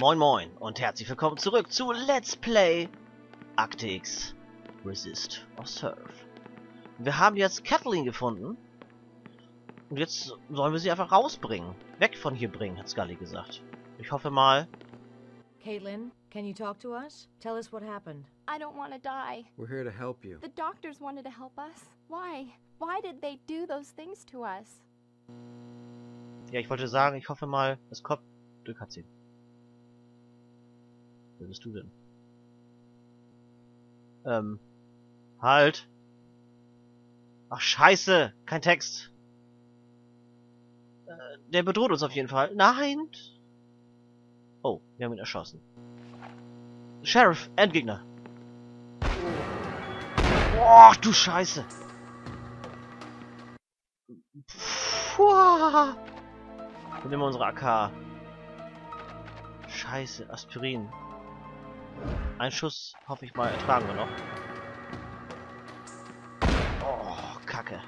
Moin moin und herzlich willkommen zurück zu Let's Play Arctics Resist of Surf. Wir haben jetzt Kathleen gefunden und jetzt sollen wir sie einfach rausbringen. Weg von hier bringen, hat Scully gesagt. Ich hoffe mal... Caitlin, can you talk to us? Tell us what happened. I don't want to die. We're here to help you. The doctors wanted to help us. Why? Why did they do those things to us? Ja, ich wollte sagen, ich hoffe mal, es kommt... Du Katze. Wer bist du denn? Ähm. Halt! Ach, scheiße! Kein Text! Äh, der bedroht uns auf jeden Fall. Nein! Oh, wir haben ihn erschossen. Sheriff, Endgegner! Boah, du Scheiße! Puh. Wir nehmen unsere AK. Scheiße, Aspirin. Ein Schuss, hoffe ich mal, ertragen wir noch. Oh, Kacke.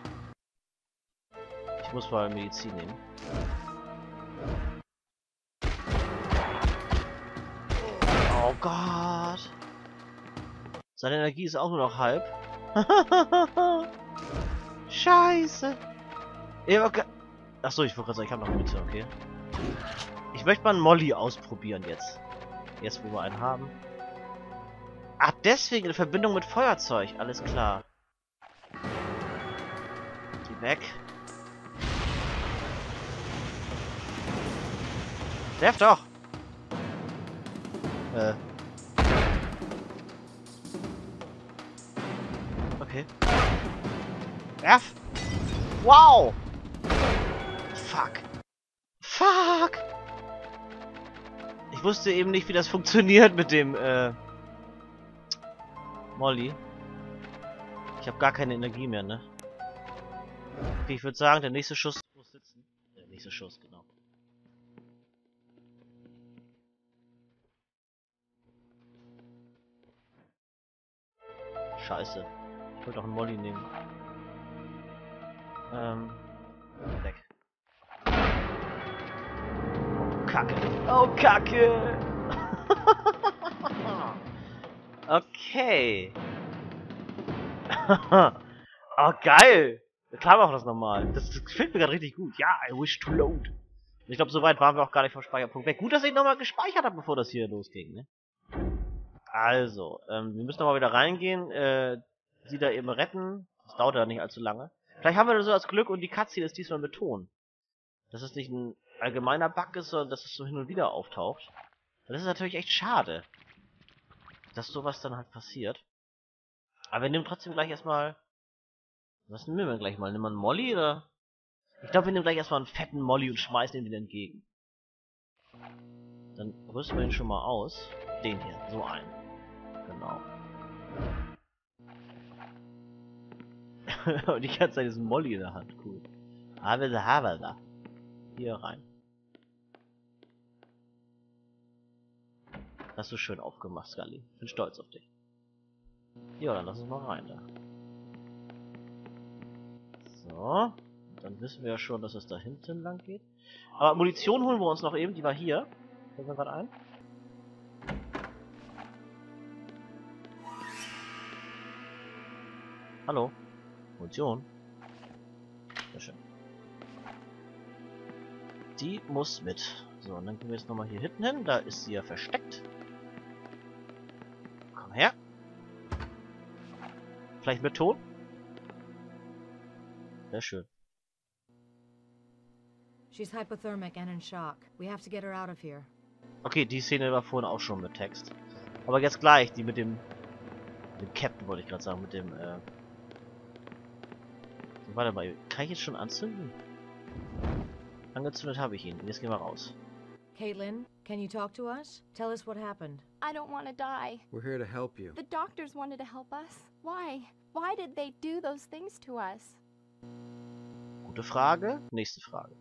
Ich muss mal Medizin nehmen. Oh Gott. Seine Energie ist auch nur noch halb. Scheiße. Achso, ich wollte gerade sagen, ich habe noch Munition, okay. Ich möchte mal einen Molly ausprobieren jetzt. Jetzt, wo wir einen haben. Ach, deswegen in Verbindung mit Feuerzeug. Alles klar. Die weg. Werf doch! Äh. Okay. Werf! Wow! Fuck. Fuck! Ich wusste eben nicht, wie das funktioniert mit dem, äh... Molly. Ich habe gar keine Energie mehr, ne? Okay, ich würde sagen, der nächste Schuss muss sitzen. Der nächste Schuss, genau. Scheiße. Ich wollte auch einen Molly nehmen. Ähm. Weg. Oh, Kacke. Oh, Kacke! okay. oh, geil! Klar machen wir das nochmal. Das, das gefällt mir gerade richtig gut. Ja, I wish to load. Ich glaube, soweit waren wir auch gar nicht vom Speicherpunkt weg. Gut, dass ich nochmal gespeichert habe, bevor das hier losging, ne? Also, ähm, wir müssen nochmal wieder reingehen, äh, sie da eben retten. Das dauert ja nicht allzu lange. Vielleicht haben wir so das Glück und die Cutscene ist diesmal Ton. Dass es nicht ein allgemeiner Bug ist, sondern dass es so hin und wieder auftaucht. Das ist natürlich echt schade. Dass sowas dann halt passiert. Aber wir nehmen trotzdem gleich erstmal... Was nehmen wir gleich mal? Nehmen wir einen Molly oder... Ich glaube, wir nehmen gleich erstmal einen fetten Molly und schmeißen ihn wieder entgegen. Dann rüsten wir ihn schon mal aus. Den hier, so einen. Genau. und die ganze Zeit diesen Molly in der Hand, cool. Aber da haben wir da. Hier rein. Hast du schön aufgemacht, Scully. Bin stolz auf dich. Ja, dann lass uns mal rein da. So. Dann wissen wir ja schon, dass es da hinten lang geht. Aber Munition holen wir uns noch eben, die war hier. Fällt mir gerade ein. Hallo. Munition. Sehr schön. Die muss mit. So, und dann gehen wir jetzt nochmal hier hinten hin. Da ist sie ja versteckt. Komm her. Vielleicht mit Ton? Sehr schön. She's hypothermic and in shock. We have to get her out of here. Okay, die Szene war vorhin auch schon mit Text. Aber jetzt gleich, die mit dem... Mit dem Captain wollte ich gerade sagen, mit dem, äh... So, warte mal, kann ich jetzt schon anzünden? Angezündet habe ich ihn. Jetzt gehen wir raus. Caitlin, can you talk to us? Tell us what happened. I don't want to die. We're here to help you. The doctors wanted to help us. Why? Why did they do those things to us? Gute Frage. Nächste Frage.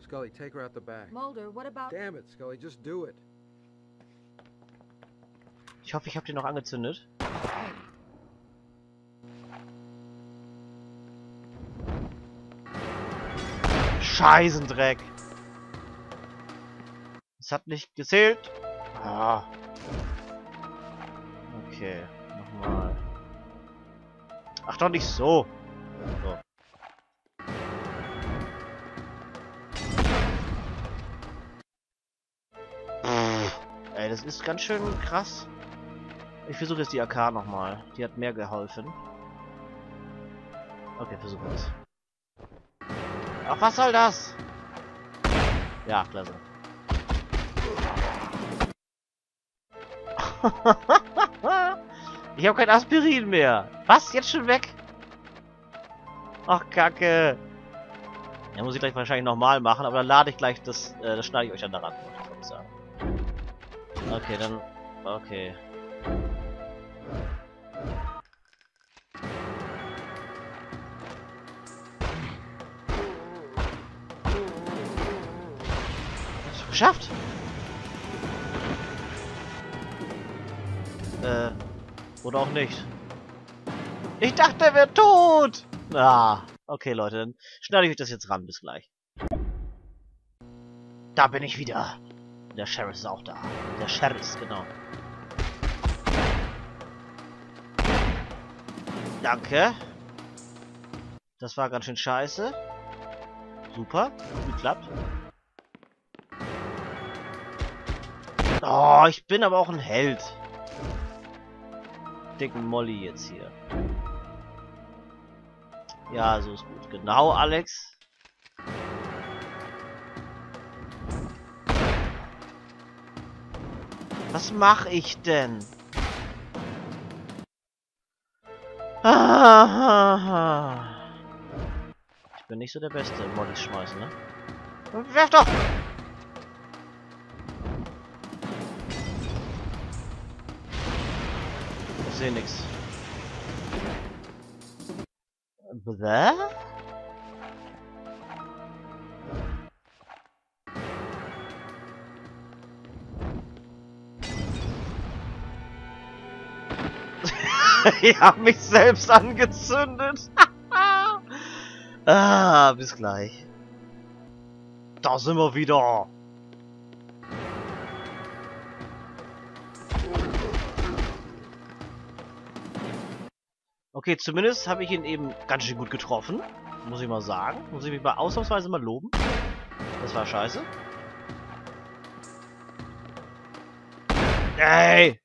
Scully, take her out the back. Mulder, what about... Damn it, Scully, just do it. Ich hoffe, ich habe den noch angezündet. Scheißendreck. Es hat nicht gezählt. Ah. Okay, nochmal. Ach doch nicht so. So. Ey, das ist ganz schön krass. Ich versuche jetzt die AK nochmal. Die hat mehr geholfen. Okay, versuchen wir es. Ach, was soll das? Ja, klasse. ich habe kein Aspirin mehr. Was? Jetzt schon weg? Ach, Kacke. Ja, muss ich gleich wahrscheinlich nochmal machen, aber dann lade ich gleich das, äh, das schneide ich euch dann daran. würde. Okay, dann... Okay. Geschafft? Äh, oder auch nicht. Ich dachte, er wäre tot! Ah, okay, Leute, dann schneide ich euch das jetzt ran. Bis gleich. Da bin ich wieder. Der Sheriff ist auch da. Der Sheriff, genau. Danke. Das war ganz schön scheiße. Super. Geklappt. Oh, ich bin aber auch ein Held. Dicken Molly jetzt hier. Ja, so ist gut. Genau, Alex. Was mache ich denn? Ich bin nicht so der Beste im Mollys schmeißen, ne? Werf doch! Sehe nichts. Bäh? ich habe mich selbst angezündet. ah, bis gleich. Da sind wir wieder. Okay, zumindest habe ich ihn eben ganz schön gut getroffen. Muss ich mal sagen. Muss ich mich mal ausnahmsweise mal loben. Das war scheiße. Ey!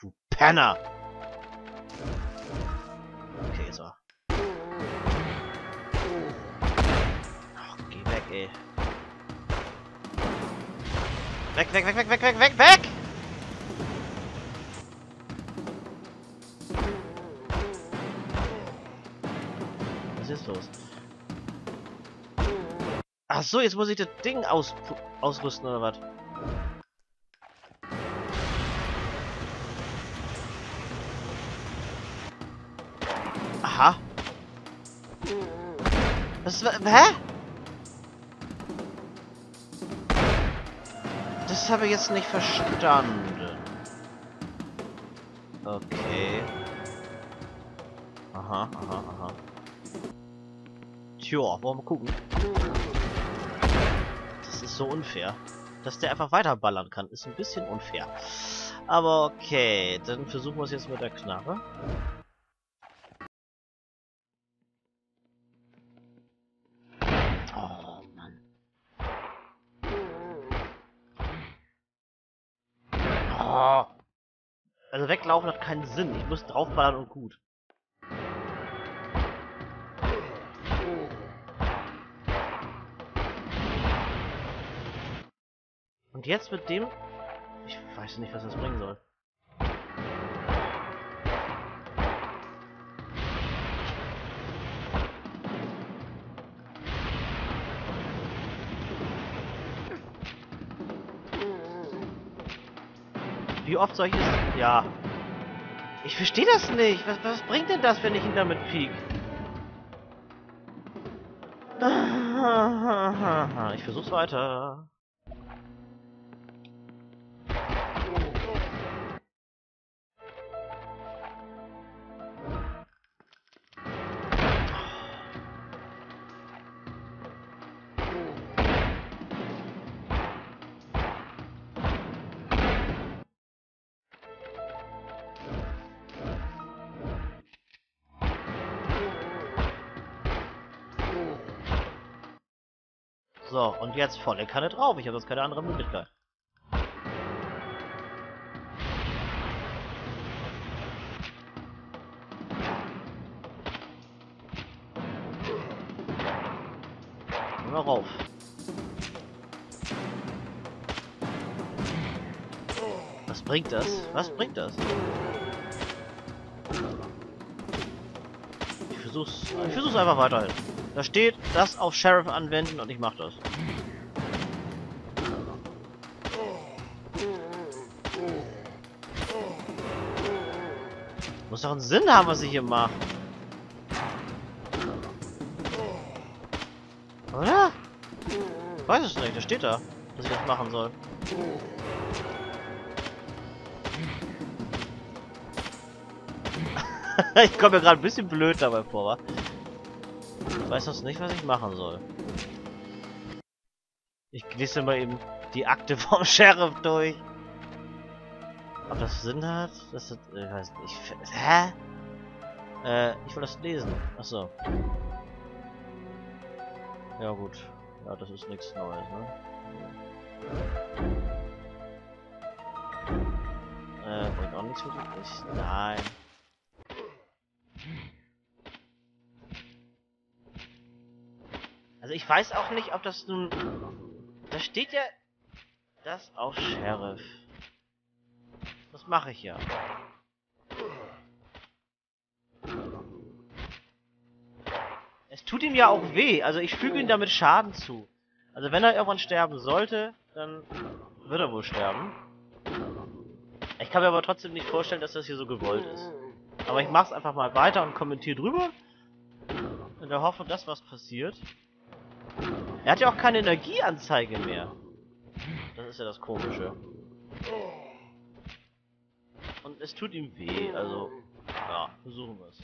Du Penner! Okay, so. Ach, geh weg, ey. Weg, weg, weg, weg, weg, weg, weg, weg! Los? Ach so, jetzt muss ich das Ding aus ausrüsten oder was? Aha. Was hä? Das habe ich jetzt nicht verstanden. Okay. Aha, aha, aha. Tja, wollen wir mal gucken. Das ist so unfair. Dass der einfach weiterballern kann, ist ein bisschen unfair. Aber okay, dann versuchen wir es jetzt mit der Knarre. Oh Mann. Oh. Also weglaufen hat keinen Sinn. Ich muss draufballern und gut. Jetzt mit dem... Ich weiß nicht, was das bringen soll. Wie oft soll ich es... Ja. Ich verstehe das nicht. Was, was bringt denn das, wenn ich ihn damit piek? Ich versuch's weiter. So, und jetzt volle Kanne drauf. Ich habe jetzt keine andere Möglichkeit. Noch rauf. Was bringt das? Was bringt das? Versuch's. Ich versuch's einfach weiterhin. Da steht, das auf Sheriff anwenden und ich mach das. Muss doch einen Sinn haben, was ich hier mache. Oder? Ich weiß es nicht, da steht da, dass ich das machen soll. ich komme mir gerade ein bisschen blöd dabei vor, wa? Ich weiß sonst nicht, was ich machen soll. Ich lese mal eben die Akte vom Sheriff durch. Ob das Sinn hat? Das hat, ich weiß nicht. Hä? Äh, ich will das lesen. Achso. Ja gut. Ja, das ist nichts Neues, ne? Äh, bringt auch nichts wirklich. Nein. Also ich weiß auch nicht, ob das nun... Da steht ja... Das auf Sheriff. Das mache ich ja. Es tut ihm ja auch weh. Also ich füge ihm damit Schaden zu. Also wenn er irgendwann sterben sollte, dann wird er wohl sterben. Ich kann mir aber trotzdem nicht vorstellen, dass das hier so gewollt ist. Aber ich mach's einfach mal weiter und kommentiere drüber. In der Hoffnung, dass was passiert. Er hat ja auch keine Energieanzeige mehr. Das ist ja das Komische. Und es tut ihm weh, also... Ja, versuchen wir es.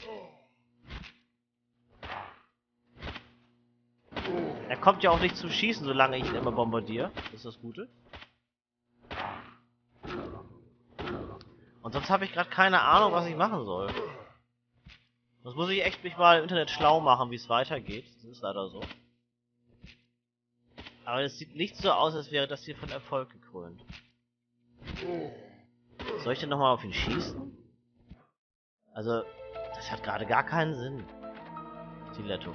Er kommt ja auch nicht zum Schießen, solange ich ihn immer bombardiere. Das ist das Gute. Und sonst habe ich gerade keine Ahnung, was ich machen soll. Das muss ich echt mich mal im Internet schlau machen, wie es weitergeht. Das ist leider so. Aber es sieht nicht so aus, als wäre das hier von Erfolg gekrönt. Soll ich denn nochmal auf ihn schießen? Also, das hat gerade gar keinen Sinn. Stiletto.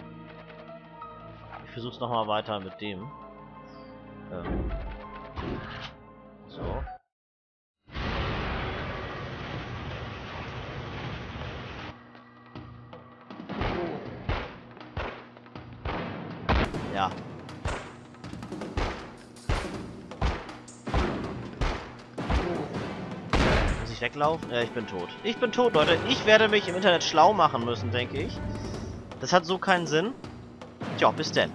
Ich versuch's nochmal weiter mit dem. Ähm. So. Ja. Ich weglaufen? Ja, ich bin tot. Ich bin tot, Leute. Ich werde mich im Internet schlau machen müssen, denke ich. Das hat so keinen Sinn. Tja, bis denn.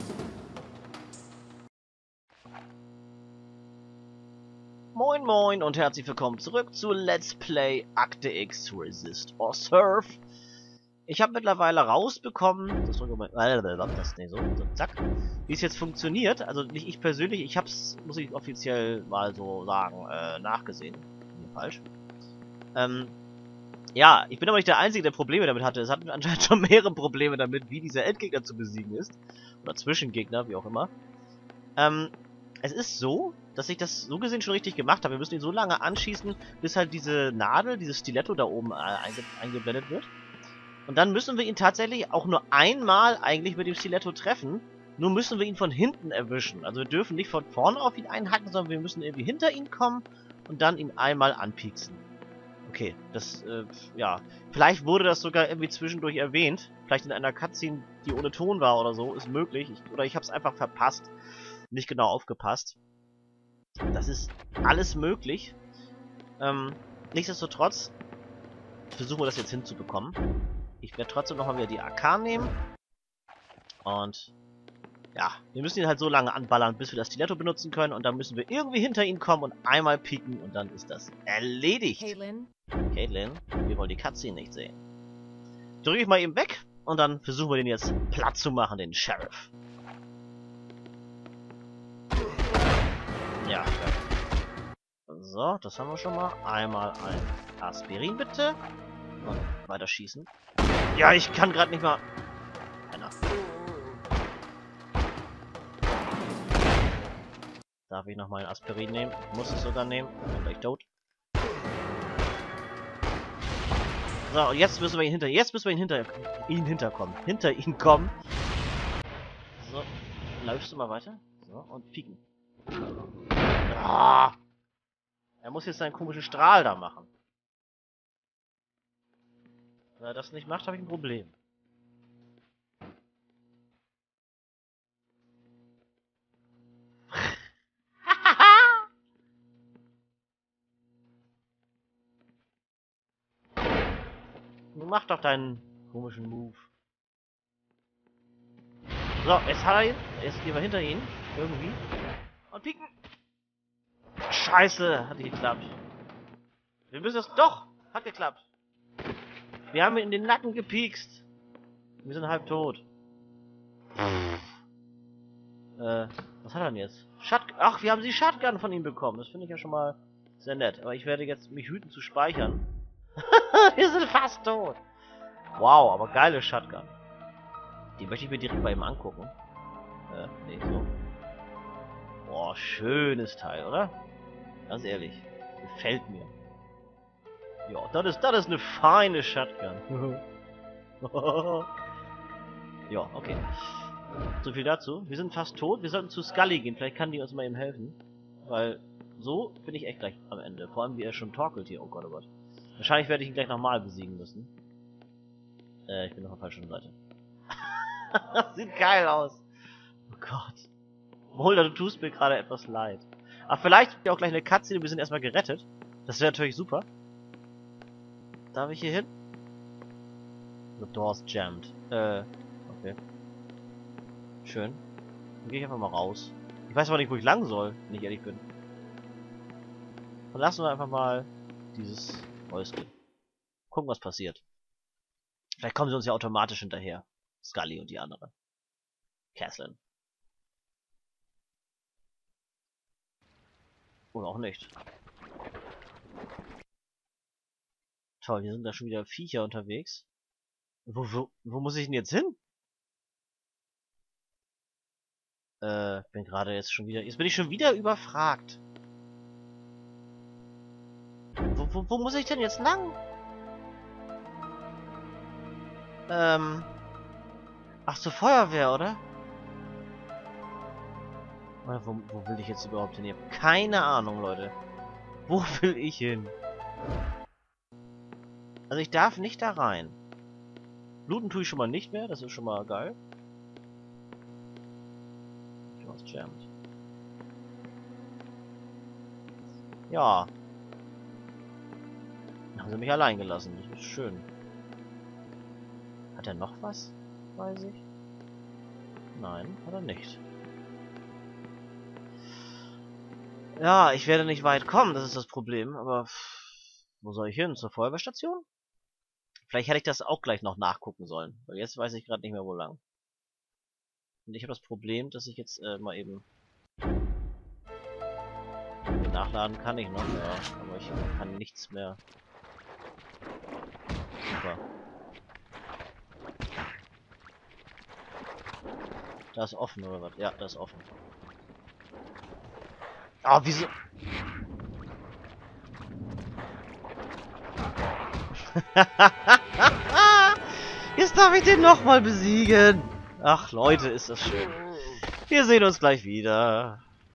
Moin moin und herzlich willkommen zurück zu Let's Play Akte X Resist or Surf. Ich habe mittlerweile rausbekommen, das, das nee, so, so, zack, wie es jetzt funktioniert. Also nicht ich persönlich, ich habe es, muss ich offiziell mal so sagen, äh, nachgesehen. Falsch. Ähm, ja, ich bin aber nicht der Einzige, der Probleme damit hatte. Es hatten anscheinend schon mehrere Probleme damit, wie dieser Endgegner zu besiegen ist. Oder Zwischengegner, wie auch immer. Ähm, es ist so, dass ich das so gesehen schon richtig gemacht habe. Wir müssen ihn so lange anschießen, bis halt diese Nadel, dieses Stiletto da oben äh, einge eingeblendet wird. Und dann müssen wir ihn tatsächlich auch nur einmal eigentlich mit dem Stiletto treffen. Nur müssen wir ihn von hinten erwischen. Also wir dürfen nicht von vorne auf ihn einhacken, sondern wir müssen irgendwie hinter ihn kommen und dann ihn einmal anpieksen. Okay, das, äh, ja. Vielleicht wurde das sogar irgendwie zwischendurch erwähnt. Vielleicht in einer Cutscene, die ohne Ton war oder so. Ist möglich. Ich, oder ich habe es einfach verpasst. Nicht genau aufgepasst. Das ist alles möglich. Ähm, nichtsdestotrotz versuchen wir das jetzt hinzubekommen. Ich werde trotzdem nochmal wieder die AK nehmen. Und ja, wir müssen ihn halt so lange anballern, bis wir das Stiletto benutzen können. Und dann müssen wir irgendwie hinter ihn kommen und einmal pieken und dann ist das erledigt. Caitlin? Caitlin, wir wollen die Cutscene nicht sehen. Drücke ich mal eben weg und dann versuchen wir den jetzt platt zu machen, den Sheriff. Ja, So, das haben wir schon mal. Einmal ein Aspirin bitte. Und weiter schießen. Ja, ich kann gerade nicht mal... Einer. Darf ich noch mal ein Aspirin nehmen? Ich muss es sogar nehmen. Ich bin gleich tot. So, und jetzt müssen wir ihn hinter... Jetzt müssen wir ihn hinter... ihn hinterkommen. Hinter ihn kommen. So. Läufst du mal weiter? So, und pieken. Ah! Er muss jetzt seinen komischen Strahl da machen. Wenn er das nicht macht, habe ich ein Problem. Mach doch deinen komischen Move. So, jetzt hat er ihn. Jetzt gehen wir hinter ihn. Irgendwie. Und pieken. Scheiße, hat geklappt. Wir müssen es doch. Hat geklappt. Wir haben ihn in den Nacken gepiekst. Wir sind halb tot. äh, was hat er denn jetzt? Shot Ach, wir haben die Shotgun von ihm bekommen. Das finde ich ja schon mal sehr nett. Aber ich werde jetzt mich hüten zu speichern. wir sind fast tot. Wow, aber geile Shotgun. Die möchte ich mir direkt bei ihm angucken. Äh, nee, so. Boah, schönes Teil, oder? Ganz ehrlich. Gefällt mir. Ja, das ist, das ist eine feine Shotgun. ja, okay. So viel dazu. Wir sind fast tot. Wir sollten zu Scully gehen. Vielleicht kann die uns mal eben helfen. Weil so bin ich echt gleich am Ende. Vor allem, wie er schon torkelt hier. Oh Gott, oh Gott. Wahrscheinlich werde ich ihn gleich nochmal besiegen müssen. Äh, ich bin auf der falschen Seite. das sieht geil aus. Oh Gott. Mulder, du tust mir gerade etwas leid. Aber vielleicht auch gleich eine Cutscene wir sind erstmal gerettet. Das wäre natürlich super. Darf ich hier hin? The door's jammed. Äh, okay. Schön. Dann gehe ich einfach mal raus. Ich weiß aber nicht, wo ich lang soll, wenn ich ehrlich bin. Dann lassen wir einfach mal dieses Häuschen. Gucken, was passiert. Vielleicht kommen sie uns ja automatisch hinterher. Scully und die andere. Kathleen. Oder auch nicht. Toll, hier sind da schon wieder Viecher unterwegs. Wo, wo, wo muss ich denn jetzt hin? Äh, bin gerade jetzt schon wieder... Jetzt bin ich schon wieder überfragt. Wo, wo, muss ich denn jetzt lang? Ähm... Ach, zur Feuerwehr, oder? Oder wo, wo will ich jetzt überhaupt hin? Ich habe keine Ahnung, Leute. Wo will ich hin? Also ich darf nicht da rein. Bluten tue ich schon mal nicht mehr, das ist schon mal geil. Was jammed. Ja. Haben sie mich allein gelassen, das ist schön. Hat er noch was? Weiß ich. Nein, hat er nicht. Ja, ich werde nicht weit kommen, das ist das Problem, aber wo soll ich hin? Zur Feuerwehrstation? Vielleicht hätte ich das auch gleich noch nachgucken sollen, weil jetzt weiß ich gerade nicht mehr, wo lang. Und ich habe das Problem, dass ich jetzt äh, mal eben... Nachladen kann ich noch, ja, aber ich kann nichts mehr. Super. Da ist offen, oder was? Ja, da ist offen. Ah, wieso... Jetzt darf ich den nochmal besiegen. Ach, Leute, ist das schön. Wir sehen uns gleich wieder.